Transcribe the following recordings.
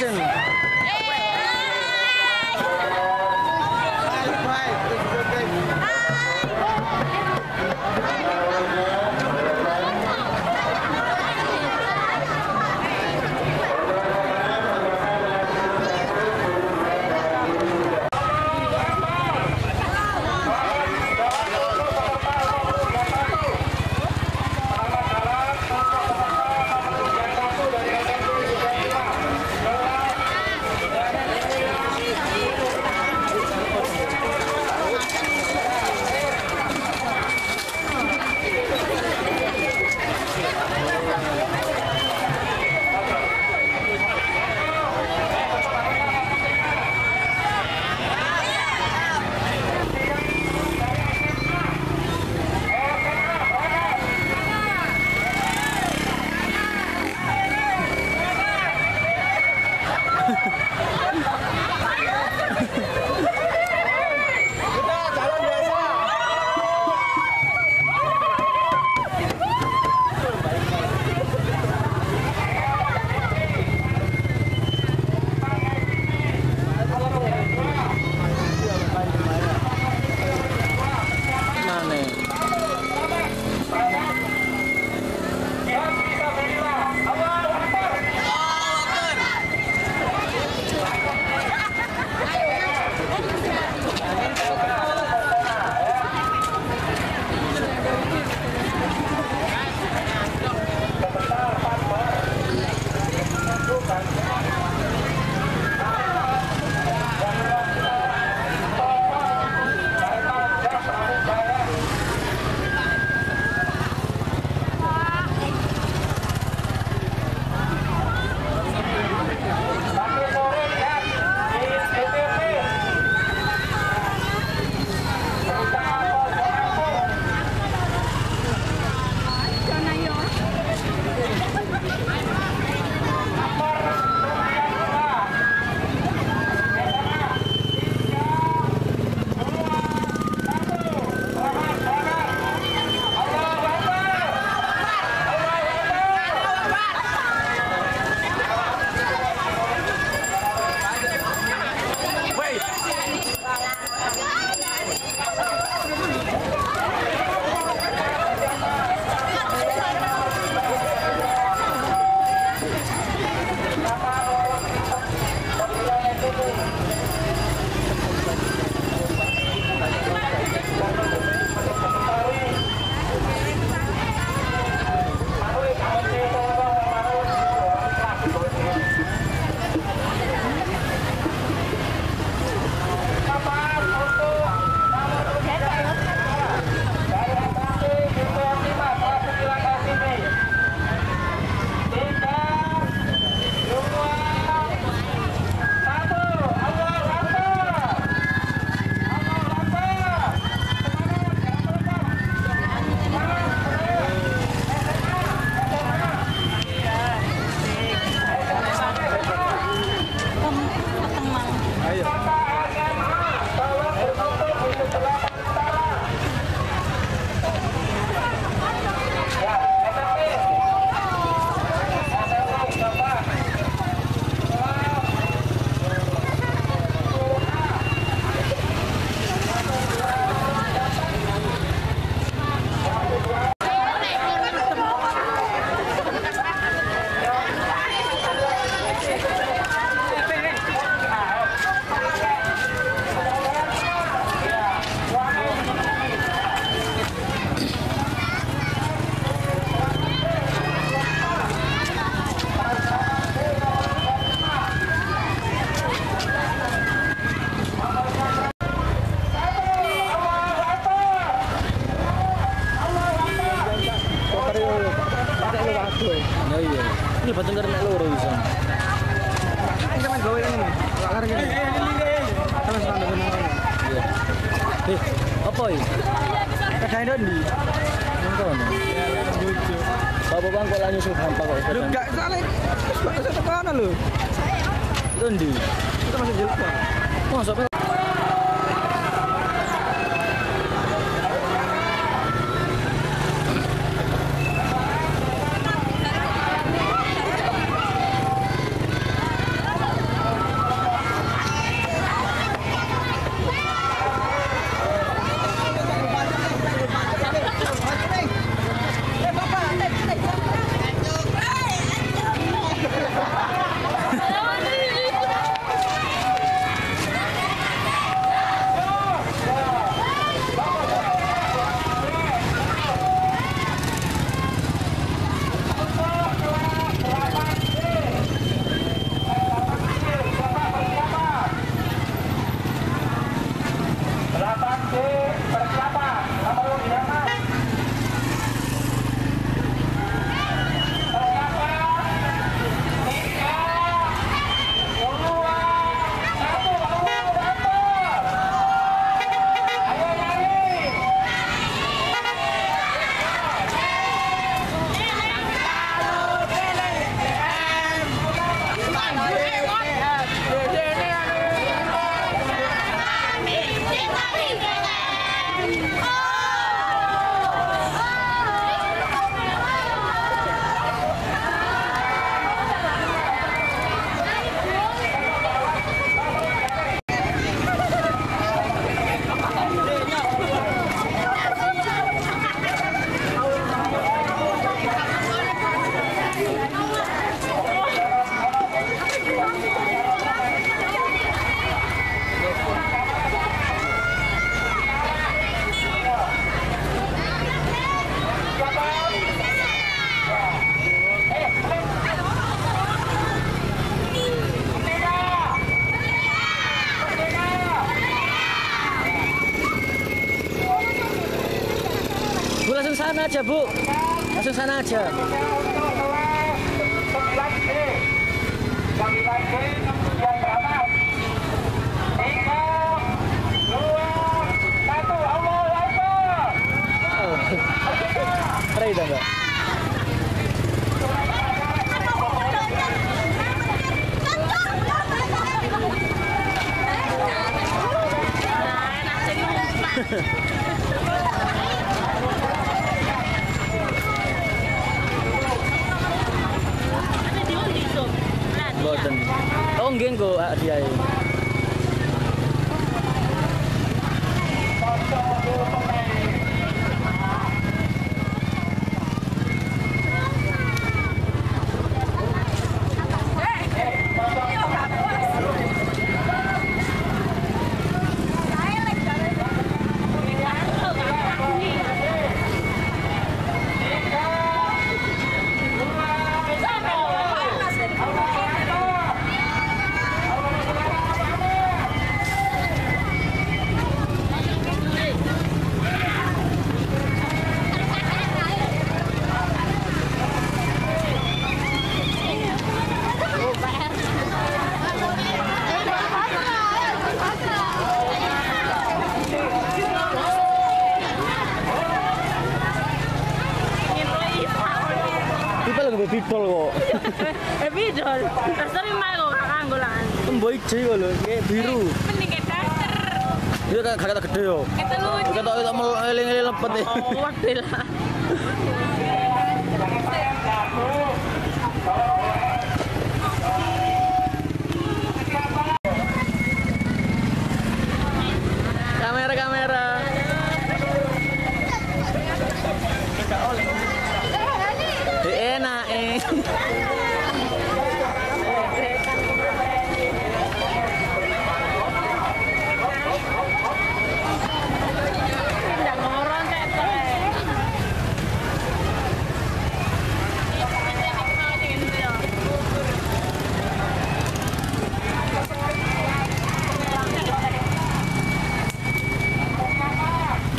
action. Mana? Kadang itu kono. Lucu. Bapak kok lanjut hampa kok Lu enggak salah. Saya tekanan lu. Itu? Kita masih jelek. Wah, 不我是踩那个 Boten. Oh, nggih engko ah, Kita lagi bidol kok. Eh bidol, terus tapi malah kok kakak anggolan. Mbok ijo kok lho, kayak biru. Mending kayak daster. Itu kan gede yo. Kita lucu. Kita tak mau eling-eling lepet ya. Oh, waduh lah. Kamera kamera. Eh, Enak eh. Tidak ngoron teh.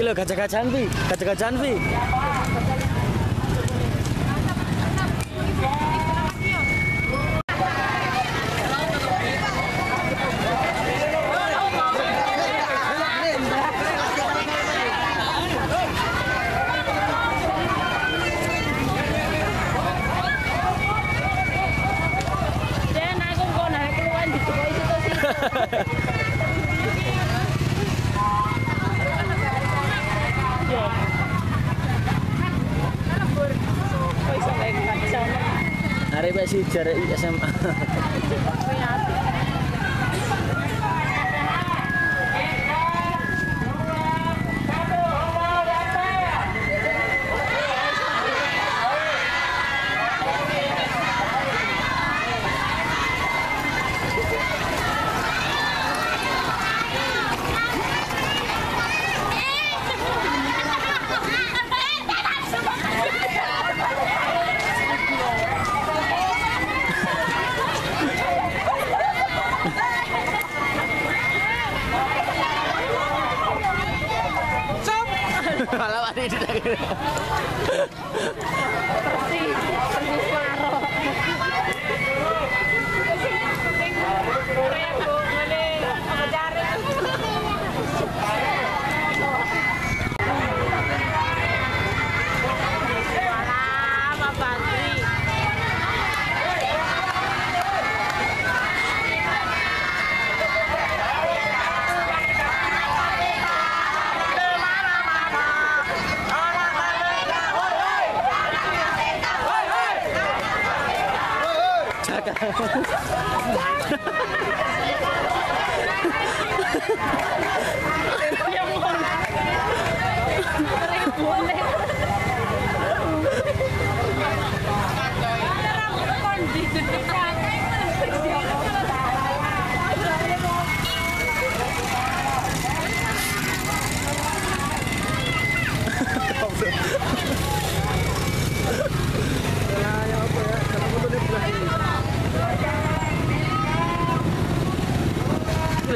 Kilo gajah-gajahan pi, gajah-gajahan pi. Dan aku kok naik keluar di toko itu tuh sih. Ya. Kok iso kayak kacau. Hari pak si jarak SMA.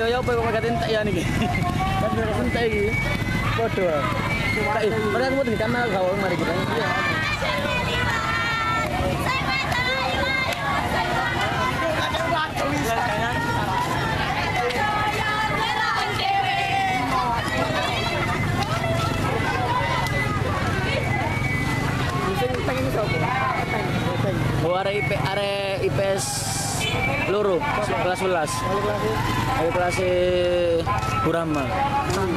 Kilo ya apa kok kata entek ya niki. Kan udah entek iki. foto. Eh, mereka mau di kamera kau mari kita. Iya. Pengen sapa? Pengen. Oh, IPS loro kelas 11. Balik lagi. Ayo kelas Burama. Oh,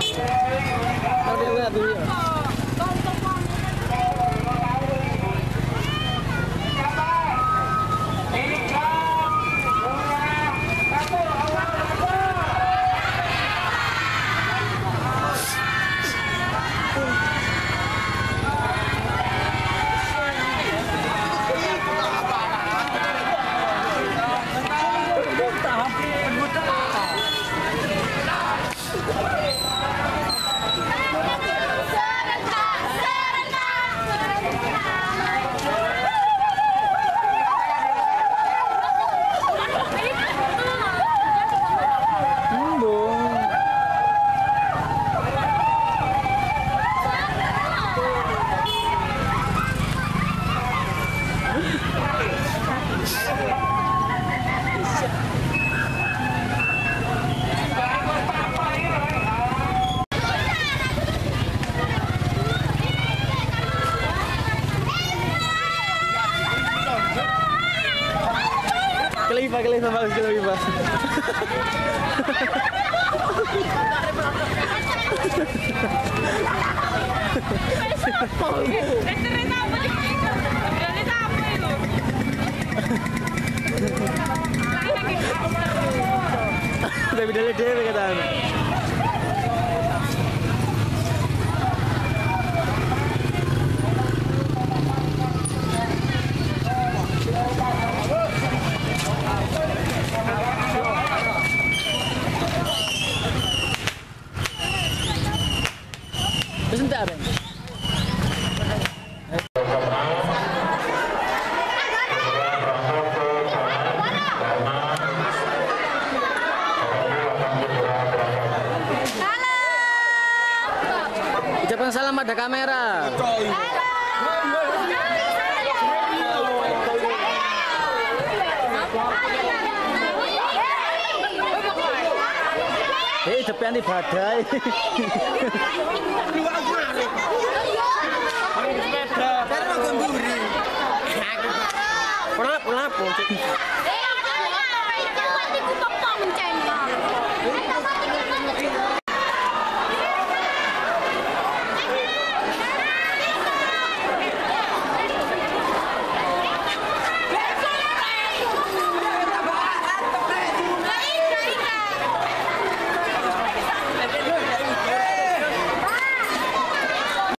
ada kamera. Eh, depan di badai. Dua aku lari.